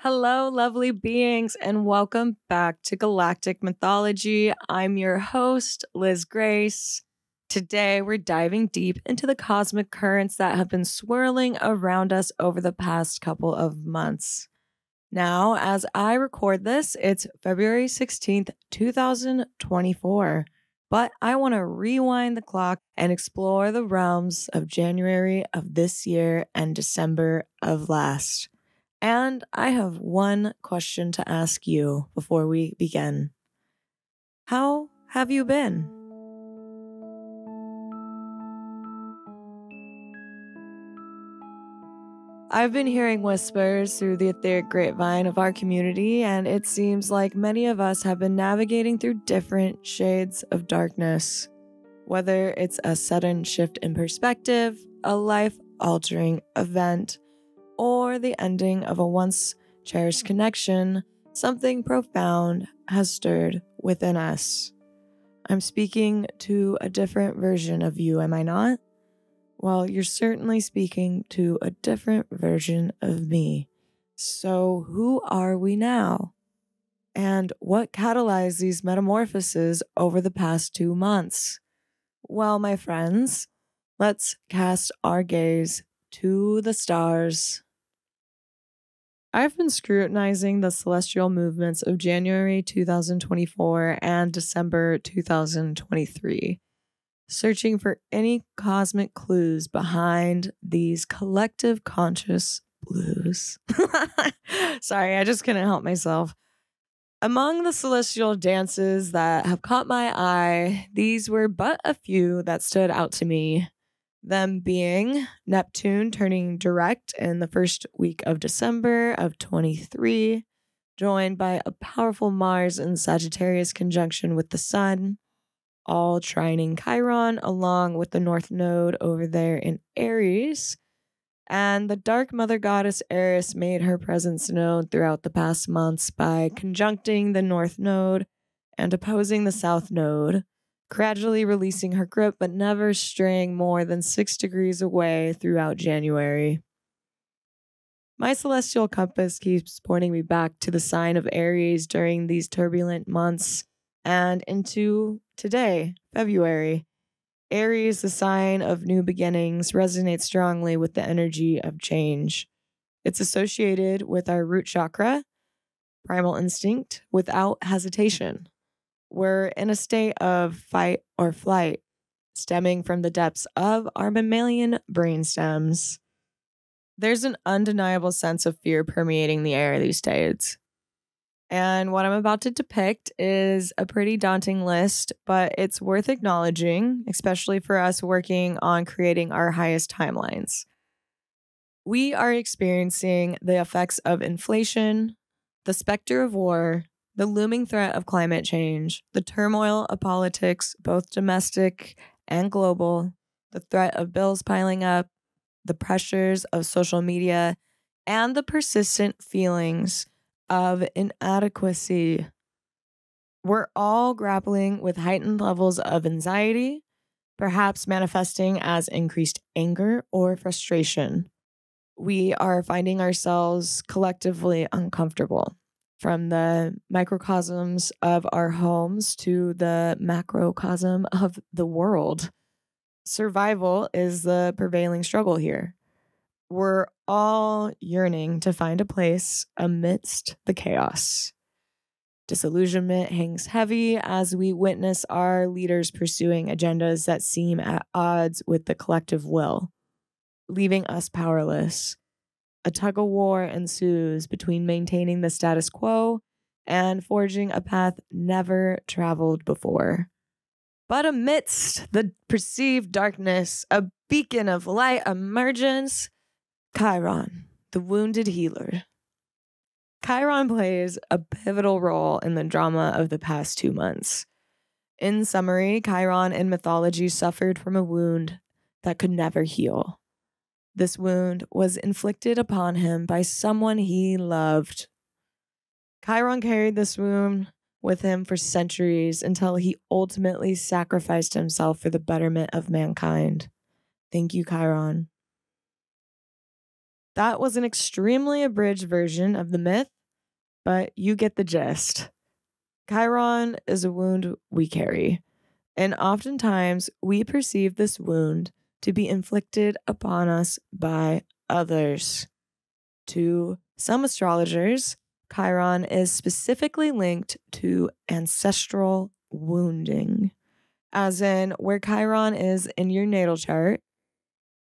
Hello, lovely beings, and welcome back to Galactic Mythology. I'm your host, Lizz Grace. Today, we're diving deep into the cosmic currents that have been swirling around us over the past couple of months. Now, as I record this, it's February 16th, 2024. But I want to rewind the clock and explore the realms of January of this year and December of last. And I have one question to ask you before we begin. How have you been? I've been hearing whispers through the etheric grapevine of our community, and it seems like many of us have been navigating through different shades of darkness. Whether it's a sudden shift in perspective, a life altering event, or the ending of a once cherished mm. connection, something profound has stirred within us. I'm speaking to a different version of you, am I not? Well, you're certainly speaking to a different version of me. So, who are we now? And what catalyzed these metamorphoses over the past two months? Well, my friends, let's cast our gaze to the stars. I've been scrutinizing the celestial movements of January 2024 and December 2023 searching for any cosmic clues behind these collective conscious blues. Sorry, I just couldn't help myself. Among the celestial dances that have caught my eye, these were but a few that stood out to me. Them being Neptune turning direct in the first week of December of 23, joined by a powerful Mars in Sagittarius conjunction with the Sun, all trining Chiron along with the North Node over there in Aries. And the dark mother goddess Eris made her presence known throughout the past months by conjuncting the North Node and opposing the South Node, gradually releasing her grip but never straying more than six degrees away throughout January. My celestial compass keeps pointing me back to the sign of Aries during these turbulent months and into today, February. Aries, the sign of new beginnings, resonates strongly with the energy of change. It's associated with our root chakra, primal instinct, without hesitation. We're in a state of fight or flight, stemming from the depths of our mammalian brain stems. There's an undeniable sense of fear permeating the air these days. And what I'm about to depict is a pretty daunting list, but it's worth acknowledging, especially for us working on creating our highest timelines. We are experiencing the effects of inflation, the specter of war, the looming threat of climate change, the turmoil of politics, both domestic and global, the threat of bills piling up, the pressures of social media, and the persistent feelings of inadequacy. We're all grappling with heightened levels of anxiety, perhaps manifesting as increased anger or frustration. We are finding ourselves collectively uncomfortable from the microcosms of our homes to the macrocosm of the world. Survival is the prevailing struggle here. We're all yearning to find a place amidst the chaos. Disillusionment hangs heavy as we witness our leaders pursuing agendas that seem at odds with the collective will, leaving us powerless. A tug of war ensues between maintaining the status quo and forging a path never traveled before. But amidst the perceived darkness, a beacon of light emerges Chiron, the wounded healer. Chiron plays a pivotal role in the drama of the past two months. In summary, Chiron in mythology suffered from a wound that could never heal. This wound was inflicted upon him by someone he loved. Chiron carried this wound with him for centuries until he ultimately sacrificed himself for the betterment of mankind. Thank you, Chiron. That was an extremely abridged version of the myth, but you get the gist. Chiron is a wound we carry, and oftentimes we perceive this wound to be inflicted upon us by others. To some astrologers, Chiron is specifically linked to ancestral wounding, as in where Chiron is in your natal chart.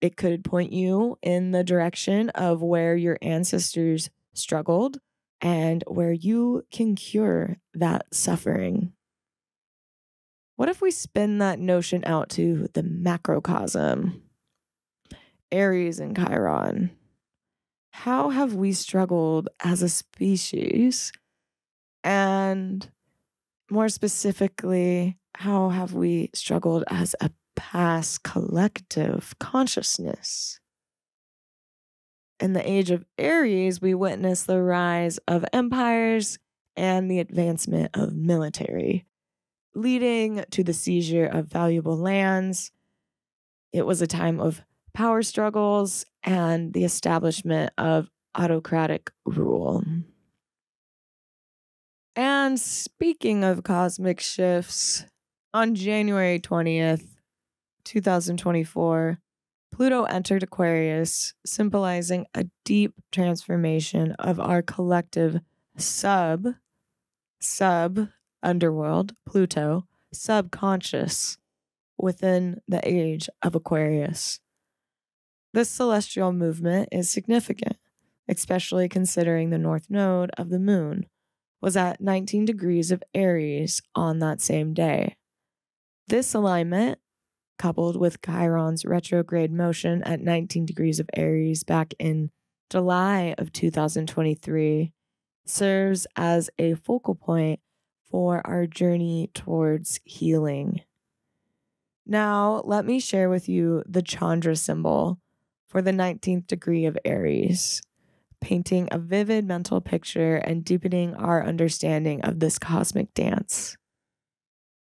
It could point you in the direction of where your ancestors struggled and where you can cure that suffering. What if we spin that notion out to the macrocosm? Aries and Chiron. How have we struggled as a species? And more specifically, how have we struggled as a past collective consciousness? In the age of Aries, we witness the rise of empires and the advancement of military, leading to the seizure of valuable lands. It was a time of power struggles and the establishment of autocratic rule. And speaking of cosmic shifts, on January 20th, 2024, Pluto entered Aquarius, symbolizing a deep transformation of our collective sub, sub underworld, Pluto, subconscious within the age of Aquarius. This celestial movement is significant, especially considering the north node of the moon was at 19 degrees of Aries on that same day. This alignment, coupled with Chiron's retrograde motion at 19 degrees of Aries back in July of 2023, serves as a focal point for our journey towards healing. Now, let me share with you the Chandra symbol for the 19th degree of Aries painting a vivid mental picture and deepening our understanding of this cosmic dance.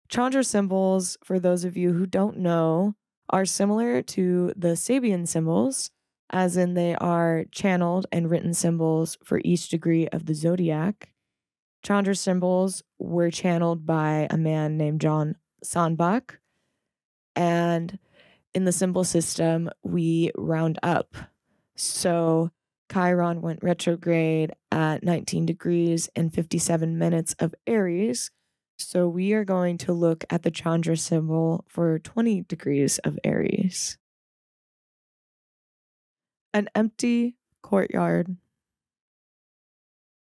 Chandra symbols, for those of you who don't know, are similar to the Sabian symbols, as in they are channeled and written symbols for each degree of the zodiac. Chandra symbols were channeled by a man named John Sandbach. And in the symbol system, we round up. So Chiron went retrograde at 19 degrees and 57 minutes of Aries. So we are going to look at the Chandra symbol for 20 degrees of Aries. An empty courtyard.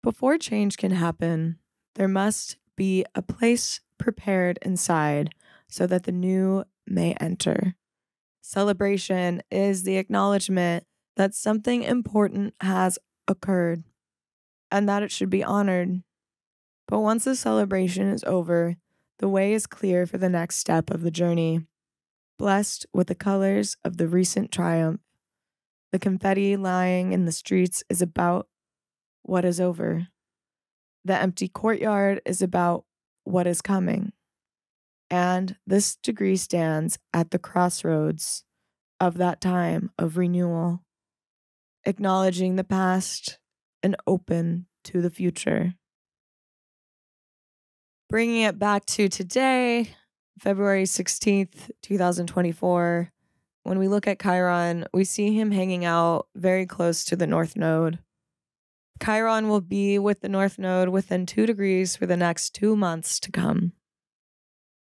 Before change can happen, there must be a place prepared inside so that the new may enter. Celebration is the acknowledgement that something important has occurred and that it should be honored. But once the celebration is over, the way is clear for the next step of the journey. Blessed with the colors of the recent triumph, the confetti lying in the streets is about what is over. The empty courtyard is about what is coming. And this degree stands at the crossroads of that time of renewal acknowledging the past and open to the future. Bringing it back to today, February 16th, 2024, when we look at Chiron, we see him hanging out very close to the North Node. Chiron will be with the North Node within two degrees for the next two months to come,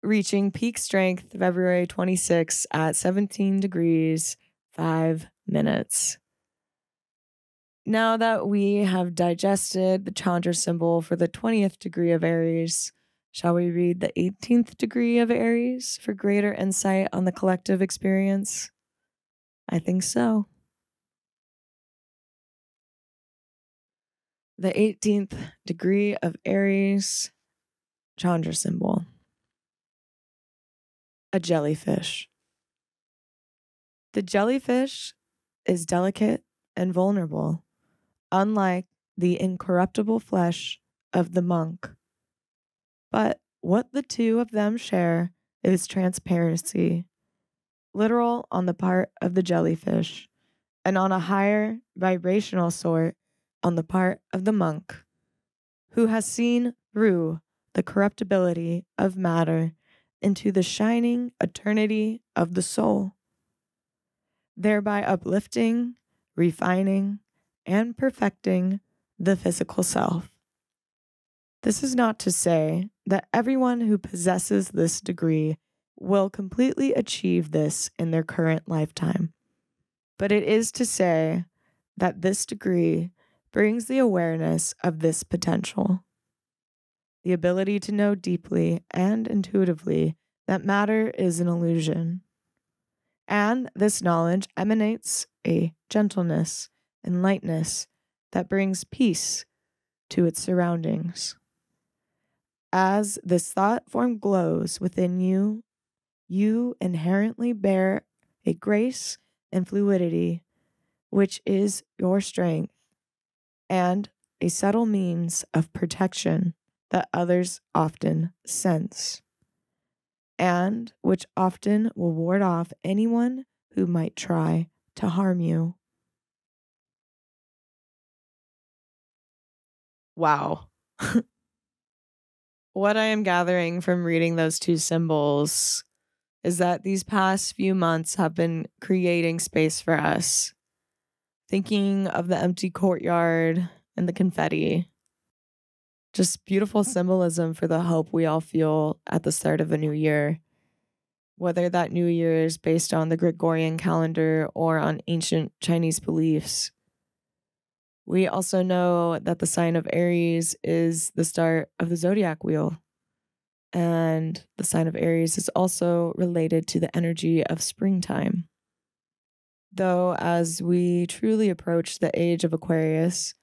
reaching peak strength February 26 at 17 degrees, five minutes. Now that we have digested the Chandra symbol for the 20th degree of Aries, shall we read the 18th degree of Aries for greater insight on the collective experience? I think so. The 18th degree of Aries, Chandra symbol. A jellyfish. The jellyfish is delicate and vulnerable unlike the incorruptible flesh of the monk. But what the two of them share is transparency, literal on the part of the jellyfish, and on a higher vibrational sort on the part of the monk, who has seen through the corruptibility of matter into the shining eternity of the soul, thereby uplifting, refining, and perfecting the physical self. This is not to say that everyone who possesses this degree will completely achieve this in their current lifetime, but it is to say that this degree brings the awareness of this potential the ability to know deeply and intuitively that matter is an illusion. And this knowledge emanates a gentleness and lightness that brings peace to its surroundings. As this thought form glows within you, you inherently bear a grace and fluidity which is your strength and a subtle means of protection that others often sense, and which often will ward off anyone who might try to harm you. Wow. what I am gathering from reading those two symbols is that these past few months have been creating space for us. Thinking of the empty courtyard and the confetti. Just beautiful symbolism for the hope we all feel at the start of a new year. Whether that new year is based on the Gregorian calendar or on ancient Chinese beliefs. We also know that the sign of Aries is the start of the zodiac wheel. And the sign of Aries is also related to the energy of springtime. Though, as we truly approach the age of Aquarius,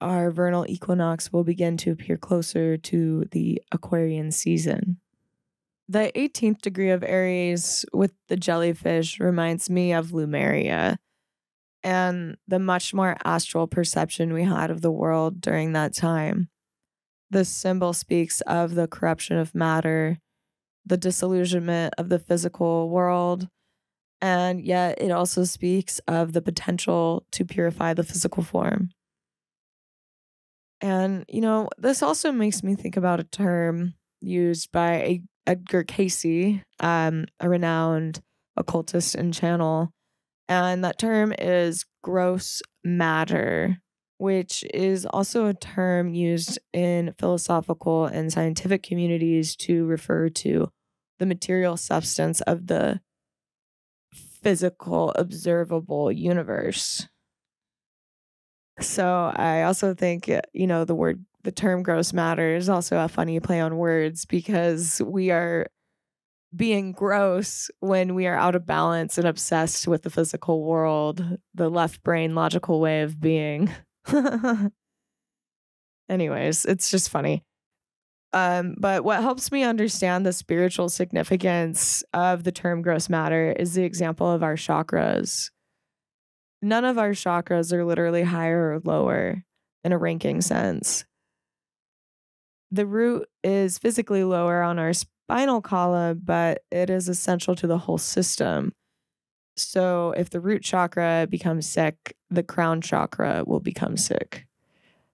our vernal equinox will begin to appear closer to the Aquarian season. The 18th degree of Aries with the jellyfish reminds me of Lemuria and the much more astral perception we had of the world during that time. This symbol speaks of the corruption of matter, the disillusionment of the physical world, and yet it also speaks of the potential to purify the physical form. And, you know, this also makes me think about a term used by Edgar Cayce, um, a renowned occultist and channel. And that term is gross matter which is also a term used in philosophical and scientific communities to refer to the material substance of the physical, observable universe. So I also think, uh, you know, the word, the term gross matter is also a funny play on words because we are being gross when we are out of balance and obsessed with the physical world, the left brain logical way of being. Anyways, it's just funny. Um, but what helps me understand the spiritual significance of the term gross matter is the example of our chakras. None of our chakras are literally higher or lower in a ranking sense. The root is physically lower on our spinal column, but it is essential to the whole system. So if the root chakra becomes sick, the crown chakra will become sick.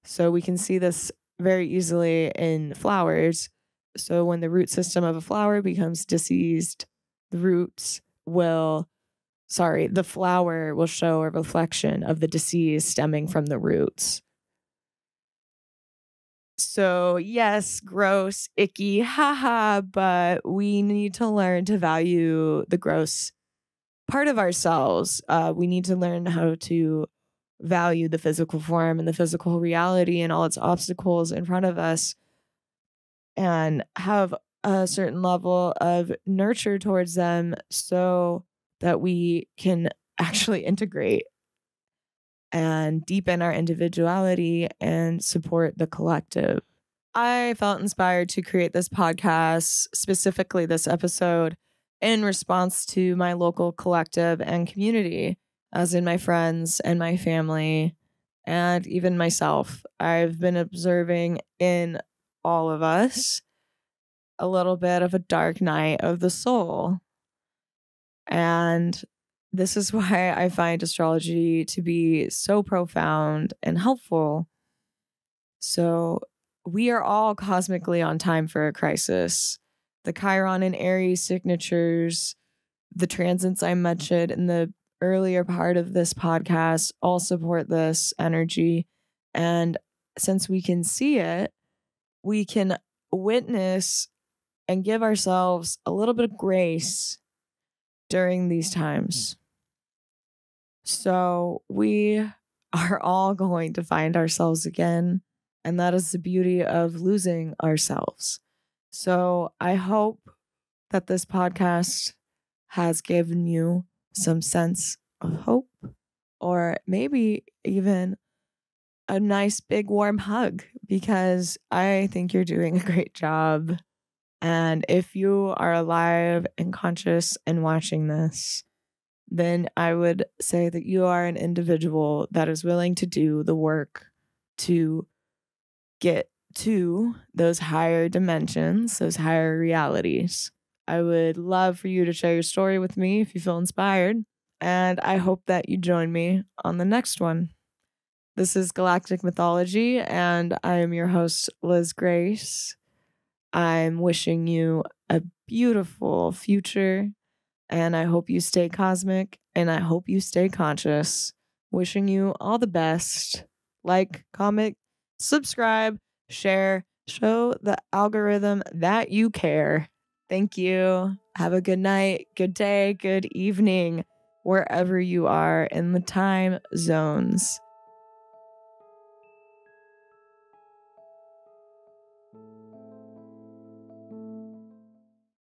So we can see this very easily in flowers. So when the root system of a flower becomes diseased, the roots will, sorry, the flower will show a reflection of the disease stemming from the roots. So, yes, gross, icky, haha, but we need to learn to value the gross part of ourselves. Uh, we need to learn how to value the physical form and the physical reality and all its obstacles in front of us and have a certain level of nurture towards them so that we can actually integrate and deepen our individuality and support the collective. I felt inspired to create this podcast, specifically this episode, in response to my local collective and community, as in my friends and my family, and even myself. I've been observing in all of us a little bit of a dark night of the soul. And this is why I find astrology to be so profound and helpful. So, we are all cosmically on time for a crisis. The Chiron and Aries signatures, the transits I mentioned in the earlier part of this podcast all support this energy. And since we can see it, we can witness and give ourselves a little bit of grace during these times. So we are all going to find ourselves again. And that is the beauty of losing ourselves. So I hope that this podcast has given you some sense of hope or maybe even a nice big warm hug because I think you're doing a great job. And if you are alive and conscious and watching this, then I would say that you are an individual that is willing to do the work to get to those higher dimensions, those higher realities. I would love for you to share your story with me if you feel inspired. And I hope that you join me on the next one. This is Galactic Mythology, and I am your host, Lizz Grace. I'm wishing you a beautiful future, and I hope you stay cosmic and I hope you stay conscious. Wishing you all the best. Like, comment, subscribe, share, show the algorithm that you care. Thank you. Have a good night, good day, good evening, wherever you are in the time zones.